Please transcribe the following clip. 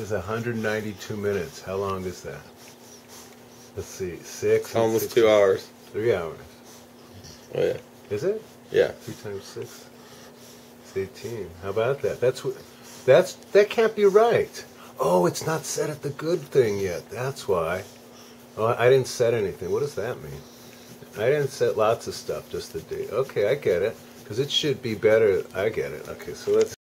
is 192 minutes. How long is that? Let's see, six. Almost six- two hours. Three hours. Oh yeah. Is it? Yeah. Three times six. It's 18. How about that? That's what. That's that can't be right. Oh, it's not set at the good thing yet. That's why. Oh, I didn't set anything. What does that mean? I didn't set lots of stuff, just the date. Okay, I get it. Because it should be better. I get it. Okay, so let's.